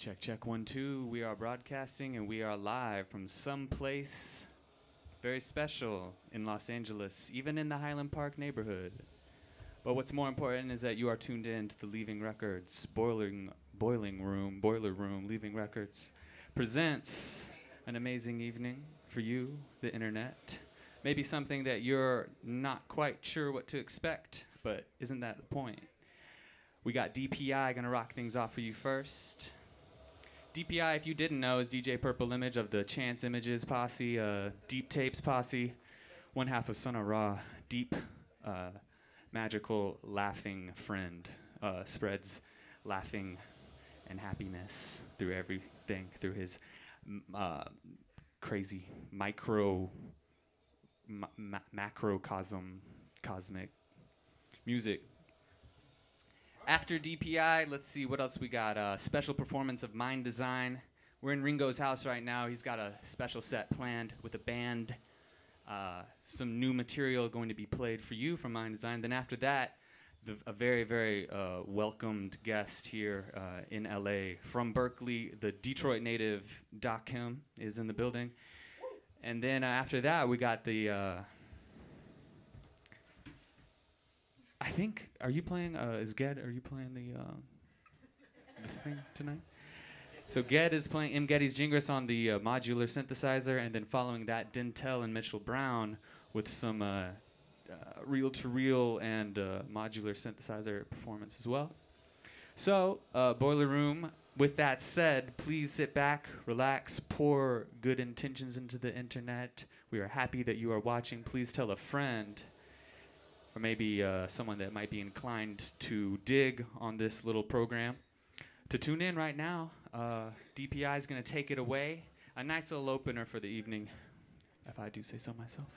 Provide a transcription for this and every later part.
Check, check, one, two. We are broadcasting and we are live from some place very special in Los Angeles, even in the Highland Park neighborhood. But what's more important is that you are tuned in to the Leaving Records boiling, boiling room, boiler room. Leaving Records presents an amazing evening for you, the internet. Maybe something that you're not quite sure what to expect, but isn't that the point? We got DPI gonna rock things off for you first. DPI, if you didn't know, is DJ Purple Image of the Chance Images posse, uh, Deep Tapes posse, one half of Sun Araw, deep, uh, magical, laughing friend, uh, spreads laughing and happiness through everything, through his uh, crazy micro, ma- ma- macrocosm, cosmic music after DPI, let's see what else we got. Uh, special performance of Mind Design. We're in Ringo's house right now. He's got a special set planned with a band. Uh, some new material going to be played for you from Mind Design. Then after that, the, a very, very uh, welcomed guest here uh, in LA from Berkeley. The Detroit native Dakim is in the building. And then uh, after that, we got the uh, I think. Are you playing? Uh, is Ged? Are you playing the uh, the thing tonight? So Ged is playing M. Geddes Gengras on the uh, modular synthesizer, and then following that, Dntel and Mitchell Brown with some uh, uh, reel-to-reel and uh, modular synthesizer performance as well. So uh, Boiler Room. With that said, please sit back, relax, pour good intentions into the internet. We are happy that you are watching. Please tell a friend or maybe uh, someone that might be inclined to dig on this little program, to tune in right now. Uh, DPI is going to take it away. A nice little opener for the evening, if I do say so myself.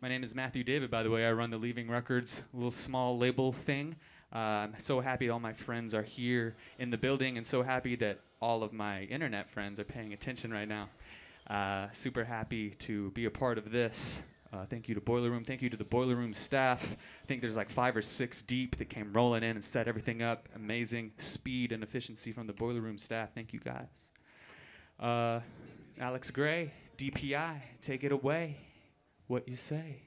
My name is Matthew David, by the way. I run the Leaving Records little small label thing. Uh, I'm so happy all my friends are here in the building, and so happy that all of my internet friends are paying attention right now. Uh, super happy to be a part of this. Uh, thank you to Boiler Room. Thank you to the Boiler Room staff. I think there's like five or six deep that came rolling in and set everything up. Amazing speed and efficiency from the Boiler Room staff. Thank you guys. Uh, Alex Gray, DPI, take it away. What you say?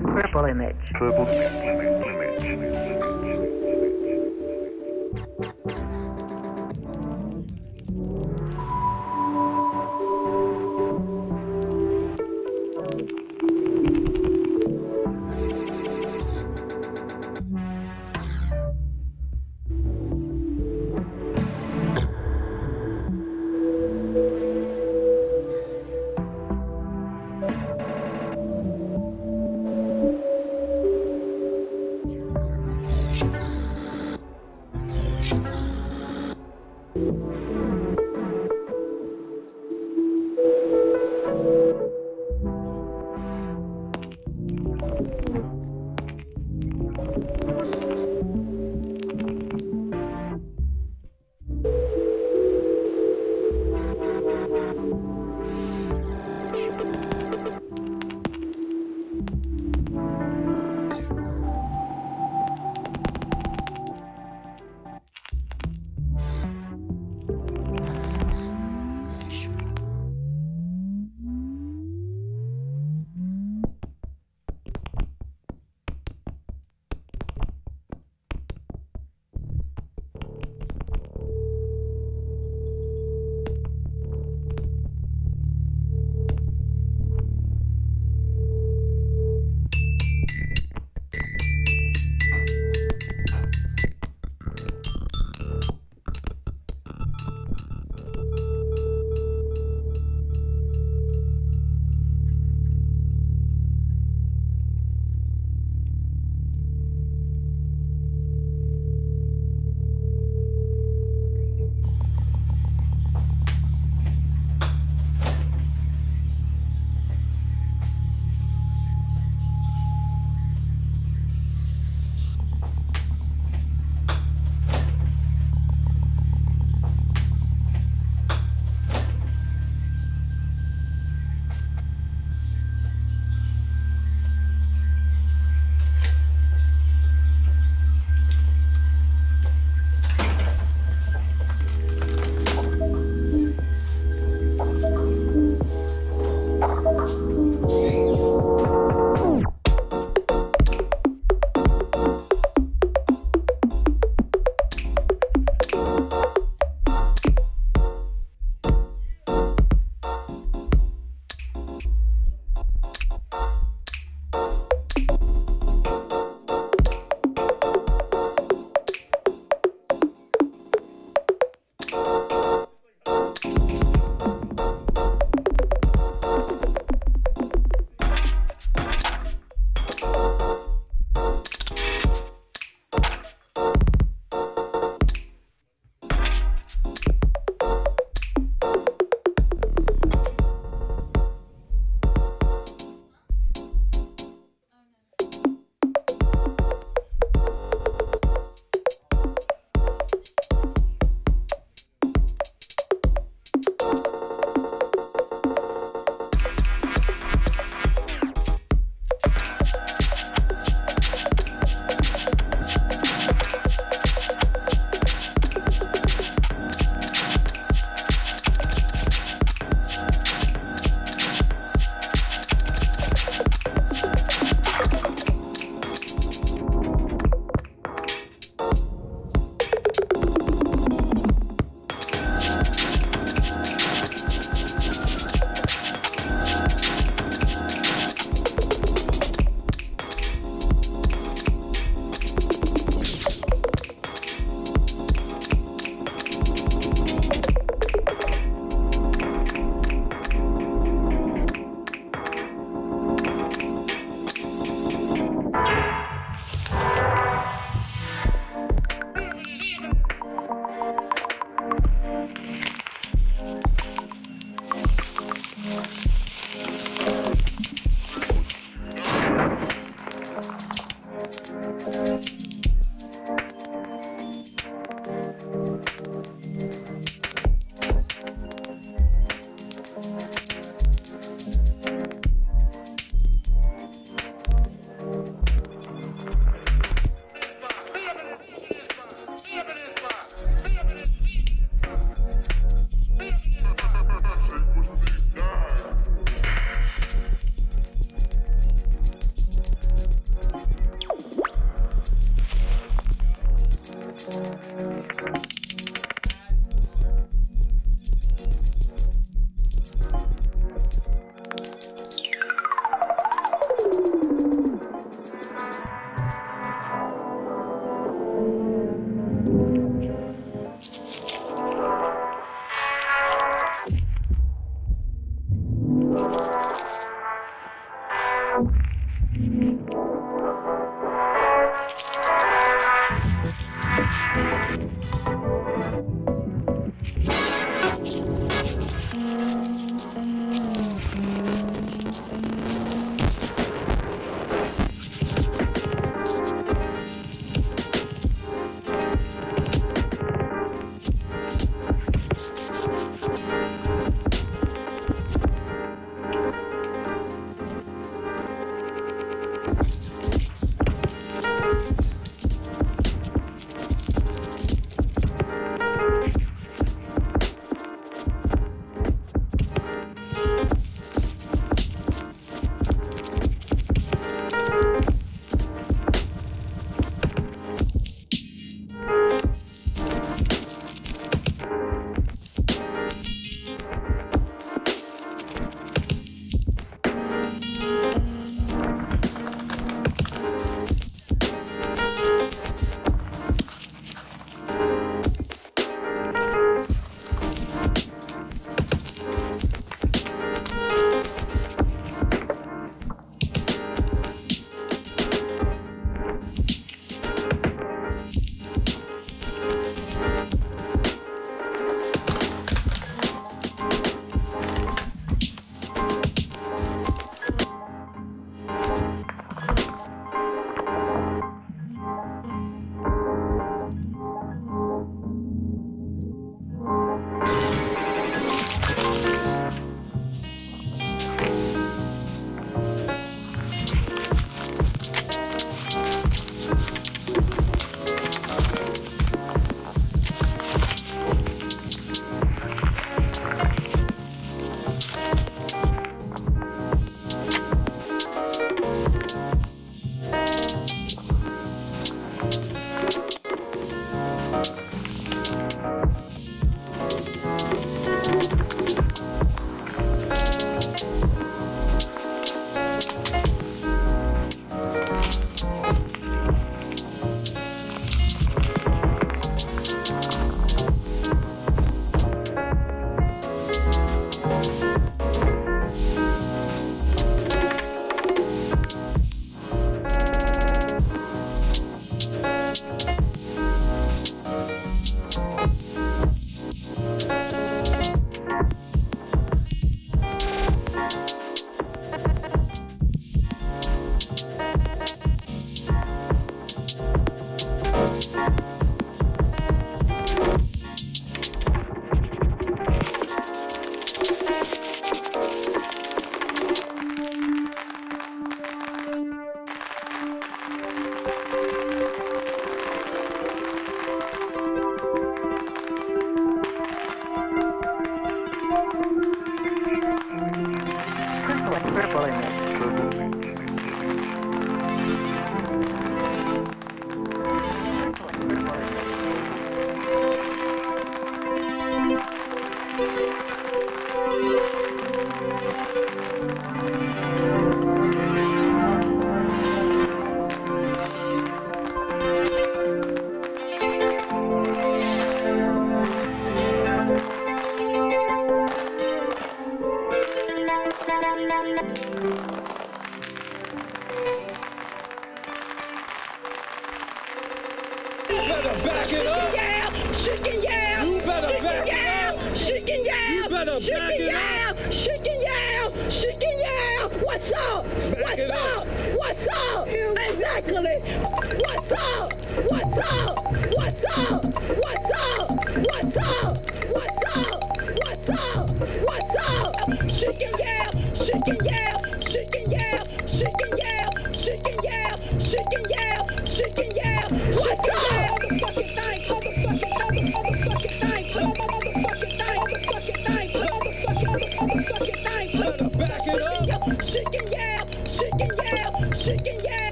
Purple image. Purple image.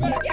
Yeah.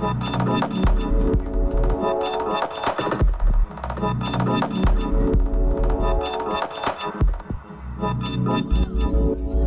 Thank you.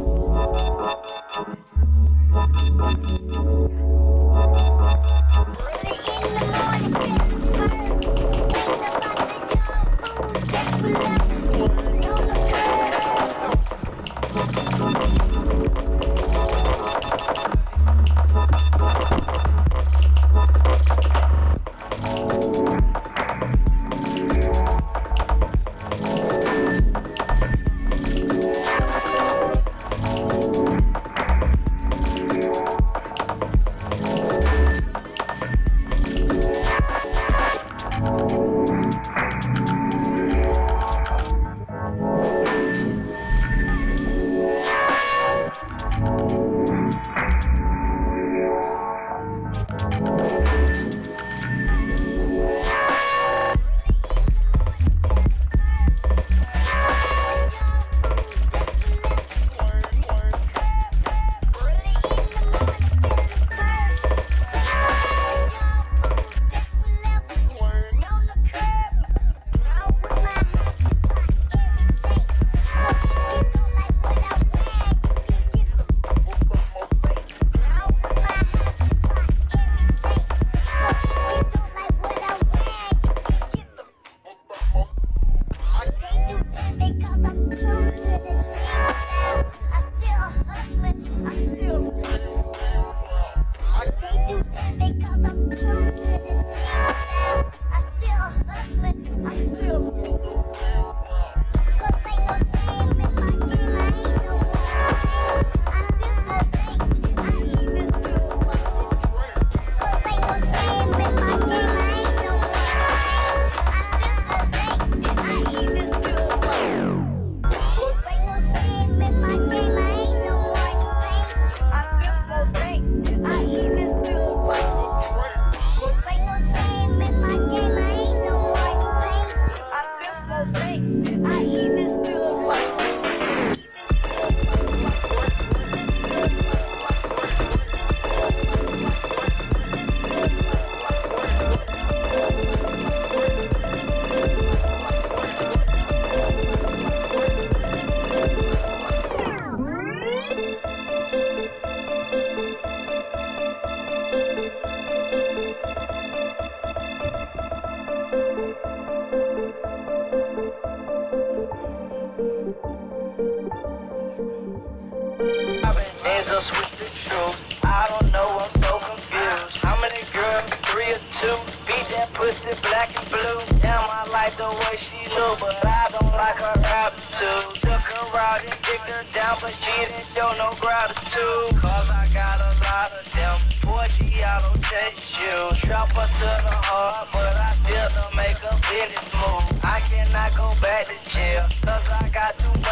black and blue. Damn, I like the way she look, but I don't like her attitude. Took her out and kicked her down, but she didn't show no gratitude. Cause I got a lot of them. 40, I don't chase you. Drop her to the heart, but I still don't make a business move. I cannot go back to jail, cause I got too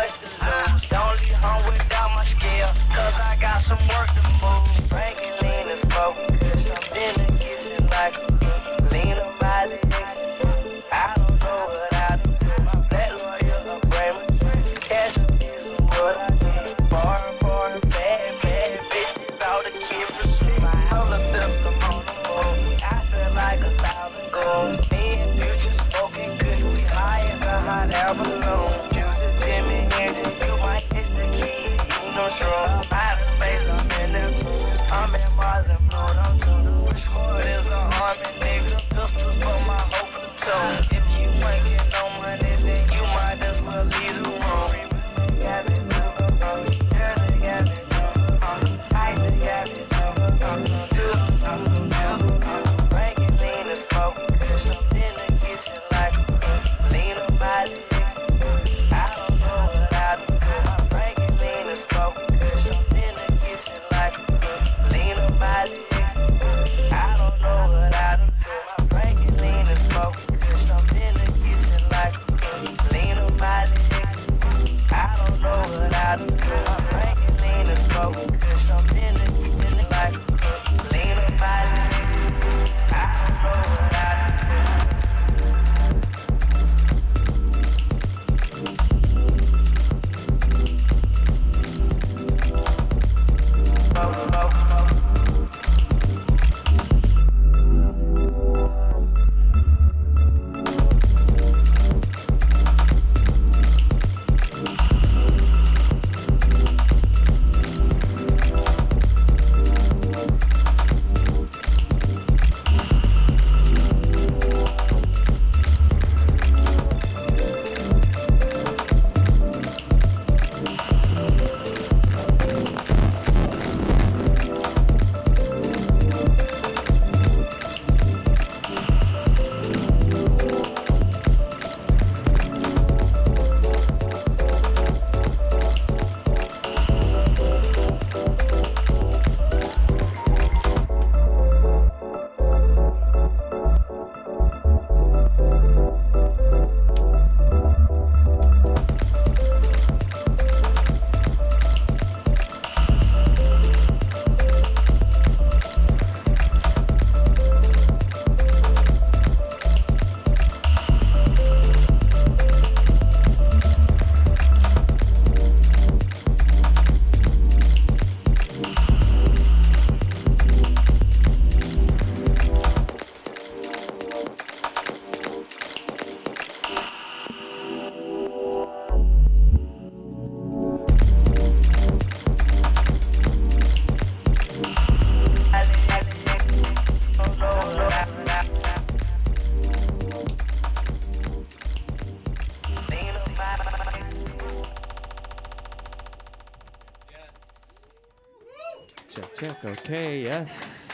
yes.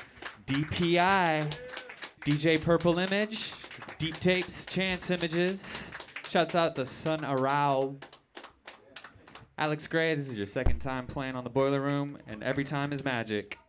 DPI. DJ Purple Image. Deep Tapes, Chance Images. Shouts out to Sun Araw. Alex Gray, this is your second time playing on the Boiler Room, and every time is magic.